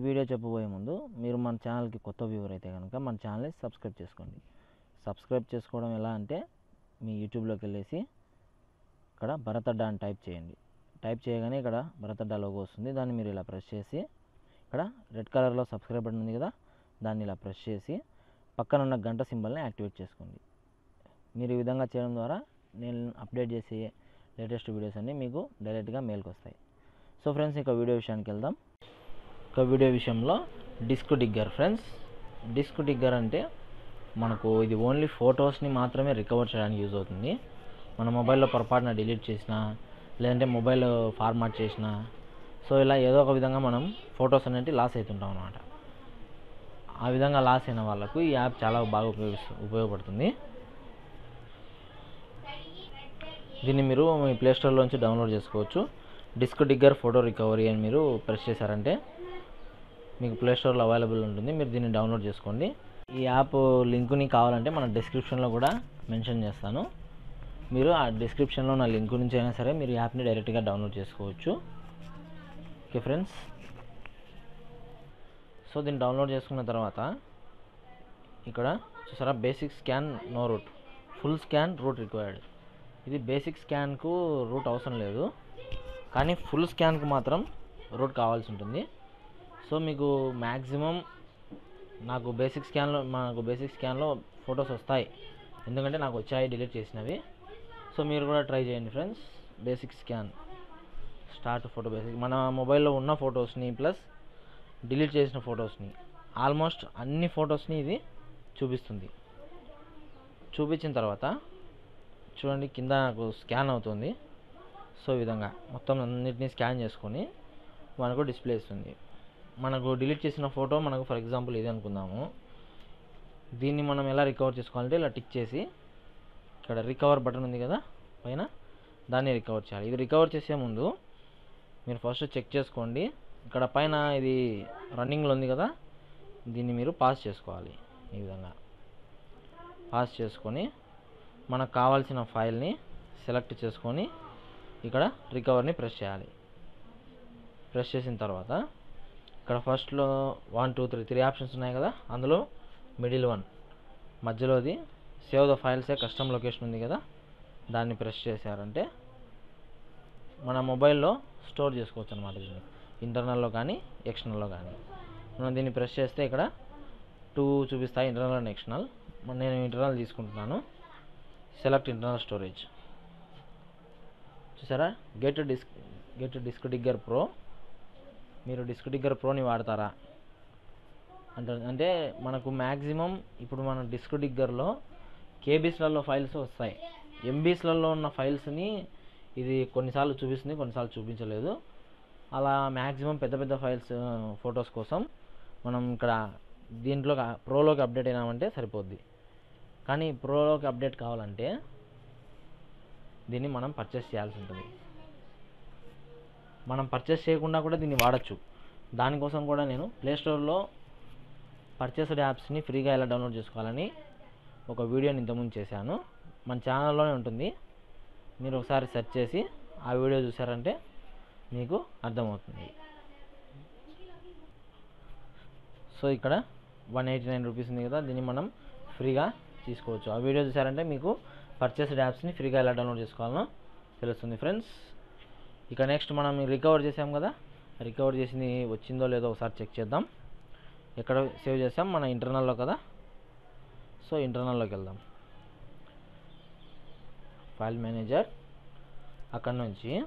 Video చెప్పబోయే ముందు మీరు మన ఛానల్కి కొత్త వ్యూవర్ అయితే కనుక మన ఛానల్ని సబ్స్క్రైబ్ చేసుకోండి. సబ్స్క్రైబ్ చేసుకోవడం ఎలా అంటే మీ యూట్యూబ్లోకి వెళ్ళేసి ఇక్కడ భరతడ్డా అని టైప్ చేయండి. టైప్ చేయగానే ఇక్కడ భరతడ్డా లోగో వస్తుంది. దాన్ని మీరు ఇలా ప్రెస్ చేసి ఇక్కడ రెడ్ కలర్లో సబ్స్క్రైబ్ బటన్ ఉంది కదా దాన్ని ఇలా ప్రెస్ చేసి పక్కన ఉన్న గంట సింబల్ని యాక్టివేట్ చేసుకోండి. మీరు ఈ విధంగా చేయడం ద్వారా నేను అప్డేట్ చేసే లేటెస్ట్ వీడియోస్ అన్నీ మీకు డైరెక్ట్గా మెయిల్కి వస్తాయి. సో ఫ్రెండ్స్ ఇంకా వీడియో విషయానికి వెళ్దాం. ఒక వీడియో విషయంలో disk digger friends. Disk digger అంటే మనకు ఇది ఓన్లీ ఫొటోస్ని మాత్రమే రికవర్ చేయడానికి యూజ్ అవుతుంది. మన మొబైల్లో పొరపాటున డిలీట్ చేసినా లేదంటే మొబైల్ ఫార్మాట్ చేసినా సో ఇలా ఏదో ఒక విధంగా మనం ఫొటోస్ అనేవి లాస్ అవుతుంటాం అనమాట ఆ విధంగా లాస్ అయిన వాళ్ళకు ఈ యాప్ చాలా బాగా ఉపయోగిస్తు ఉపయోగపడుతుంది. దీన్ని మీరు మీ ప్లే స్టోర్లోంచి డౌన్లోడ్ చేసుకోవచ్చు. డిస్క్ డిగ్గర్ ఫోటో రికవరీ అని మీరు ప్రెస్ చేశారంటే మీకు ప్లే స్టోర్లో అవైలబుల్ ఉంటుంది. మీరు దీన్ని డౌన్లోడ్ చేసుకోండి. ఈ యాప్ లింకుని కావాలంటే మన డిస్క్రిప్షన్లో కూడా మెన్షన్ చేస్తాను. మీరు ఆ డిస్క్రిప్షన్లో నా లింక్ నుంచి అయినా సరే మీరు యాప్ని డైరెక్ట్గా డౌన్లోడ్ చేసుకోవచ్చు. ఓకే ఫ్రెండ్స్ సో దీన్ని డౌన్లోడ్ చేసుకున్న తర్వాత ఇక్కడ చూసారా? Basic scan no root full scan root required ఇది బేసిక్ స్కాన్కు రూట్ అవసరం లేదు. కానీ ఫుల్ స్కాన్కు మాత్రం రూట్ కావాల్సి ఉంటుంది. సో మీకు మ్యాక్సిమం నాకు బేసిక్ స్కాన్లో నాకు బేసిక్ స్కాన్లో ఫొటోస్ వస్తాయి. ఎందుకంటే నాకు వచ్చాయి డిలీట్ చేసినవి. సో మీరు కూడా ట్రై చేయండి friends. Basic scan. Start photo basic. మన మొబైల్లో ఉన్న ఫొటోస్ని ప్లస్ డిలీట్ చేసిన ఫొటోస్ని. ఆల్మోస్ట్ అన్ని ఫొటోస్ని ఇది చూపిస్తుంది. చూపించిన తర్వాత చూడండి కింద నాకు స్కాన్ అవుతుంది. సో ఈ విధంగా మొత్తం అన్నిటిని స్కాన్ చేసుకొని మనకు డిస్ప్లే ఇస్తుంది. మనకు డిలీట్ చేసిన ఫోటో మనకు ఫర్ ఎగ్జాంపుల్ ఇది అనుకుందాము. దీన్ని మనం ఎలా రికవర్ చేసుకోవాలంటే ఇలా టిక్ చేసి ఇక్కడ రికవర్ బటన్ ఉంది కదా పైన దాన్ని రికవర్ చేయాలి. ఇది రికవర్ చేసే ముందు మీరు ఫస్ట్ చెక్ చేసుకోండి. ఇక్కడ పైన ఇది రన్నింగ్లో ఉంది కదా దీన్ని మీరు పాస్ చేసుకోవాలి ఈ విధంగా. పాస్ చేసుకొని మనకు కావాల్సిన ఫైల్ని సెలెక్ట్ చేసుకొని ఇక్కడ రికవర్ని ప్రెస్ చేయాలి. ప్రెస్ చేసిన తర్వాత ఇక్కడ ఫస్ట్లో one two three three options ఉన్నాయి కదా. అందులో మిడిల్ వన్. మధ్యలోది సేవ్ ద ఫైల్సే కస్టమ్ లొకేషన్ ఉంది కదా. దాన్ని ప్రెస్ చేశారంటే మన మొబైల్లో స్టోర్ చేసుకోవచ్చు అనమాట దీన్ని. ఇంటర్నల్లో కానీ ఎక్స్టర్నల్లో కానీ. మనం దీన్ని ప్రెస్ చేస్తే ఇక్కడ టూ చూపిస్తాయి ఇంటర్నల్ అండ్ ఎక్స్టర్నల్. నేను ఇంటర్నల్ తీసుకుంటున్నాను. Select internal storage. చూసారా? Get disk get disk digger pro. మీరు డిస్క్ డిగ్గర్ ప్రోని వాడతారా? అంటే అంటే మనకు మ్యాక్సిమం ఇప్పుడు మన డిస్క్ డిగ్గర్లో కేబీస్లలో ఫైల్స్ వస్తాయి. ఎంబీస్లలో ఉన్న ఫైల్స్ని ఇది కొన్నిసార్లు చూపిస్తుంది కొన్నిసార్లు చూపించలేదు. అలా మ్యాక్సిమం పెద్ద పెద్ద ఫైల్స్ ఫొటోస్ కోసం మనం ఇక్కడ దీంట్లో ప్రోలోకి అప్డేట్ అయినామంటే సరిపోద్ది. కానీ ప్రోలోకి అప్డేట్ కావాలంటే దీన్ని మనం పర్చేస్ చేయాల్సి ఉంటుంది. మనం పర్చేస్ చేయకుండా కూడా దీన్ని వాడచ్చు. దానికోసం కూడా నేను ప్లేస్టోర్లో పర్చేస్డ్ యాప్స్ని ఫ్రీగా ఎలా డౌన్లోడ్ చేసుకోవాలని ఒక వీడియోని ఇంతకుముందు చేశాను. మన ఛానల్లోనే ఉంటుంది. మీరు ఒకసారి సెర్చ్ చేసి ఆ వీడియో చూసారంటే మీకు అర్థమవుతుంది. సో ఇక్కడ వన్ ఎయిటీ నైన్ రూపీస్ ఉంది కదా దీన్ని మనం ఫ్రీగా తీసుకోవచ్చు. ఆ వీడియో చూసారంటే మీకు పర్చేస్డ్ యాప్స్ని ఫ్రీగా ఎలా డౌన్లోడ్ చేసుకోవాలనో తెలుస్తుంది ఫ్రెండ్స్ ఇక నెక్స్ట్ మనం రికవర్ చేసాం కదా? రికవర్ చేసింది వచ్చిందో లేదో ఒకసారి చెక్ చేద్దాం. ఎక్కడ సేవ్ చేసాం? మన ఇంటర్నల్లో కదా? సో ఇంటర్నల్లోకి వెళ్దాం. ఫైల్ మేనేజర్ అక్కడ నుంచి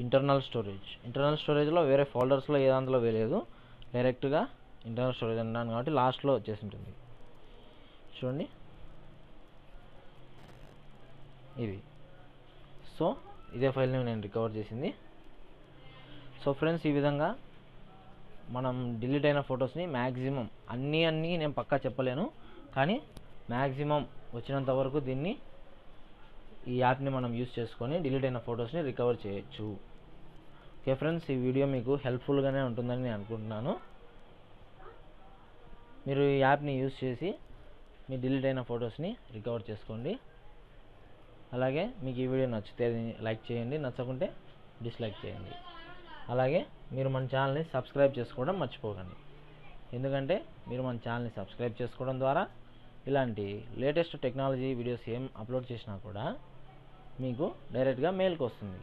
ఇంటర్నల్ స్టోరేజ్ ఇంటర్నల్ స్టోరేజ్లో వేరే ఫోల్డర్స్లో ఏ దాంట్లో వేయలేదు. డైరెక్ట్గా ఇంటర్నల్ స్టోరేజ్ అంటాను కాబట్టి లాస్ట్లో వచ్చేసి ఉంటుంది. చూడండి. ఇవి. సో ఇదే ఫైల్ని నేను రికవర్ చేసింది. సో ఫ్రెండ్స్ ఈ విధంగా మనం డిలీట్ అయిన ఫొటోస్ని మ్యాక్సిమం అన్నీ అన్నీ నేను పక్కా చెప్పలేను. కానీ మ్యాక్సిమం వచ్చినంత వరకు దీన్ని ఈ యాప్ని మనం యూస్ చేసుకొని డిలీట్ అయిన ఫొటోస్ని రికవర్ చేయొచ్చు. ఓకే ఫ్రెండ్స్ ఈ వీడియో మీకు హెల్ప్ఫుల్గానే ఉంటుందని నేను అనుకుంటున్నాను. మీరు ఈ యాప్ని యూస్ చేసి మీ డిలీట్ అయిన ఫొటోస్ని రికవర్ చేసుకోండి. అలాగే మీకు ఈ వీడియో నచ్చితే లైక్ చేయండి నచ్చకుంటే డిస్లైక్ చేయండి. అలాగే మీరు మన ఛానల్ని సబ్స్క్రైబ్ చేసుకోవడం మర్చిపోకండి. ఎందుకంటే మీరు మన ఛానల్ని సబ్స్క్రైబ్ చేసుకోవడం ద్వారా ఇలాంటి లేటెస్ట్ టెక్నాలజీ వీడియోస్ ఏం అప్లోడ్ చేసినా కూడా మీకు డైరెక్ట్గా మెయిల్కి వస్తుంది.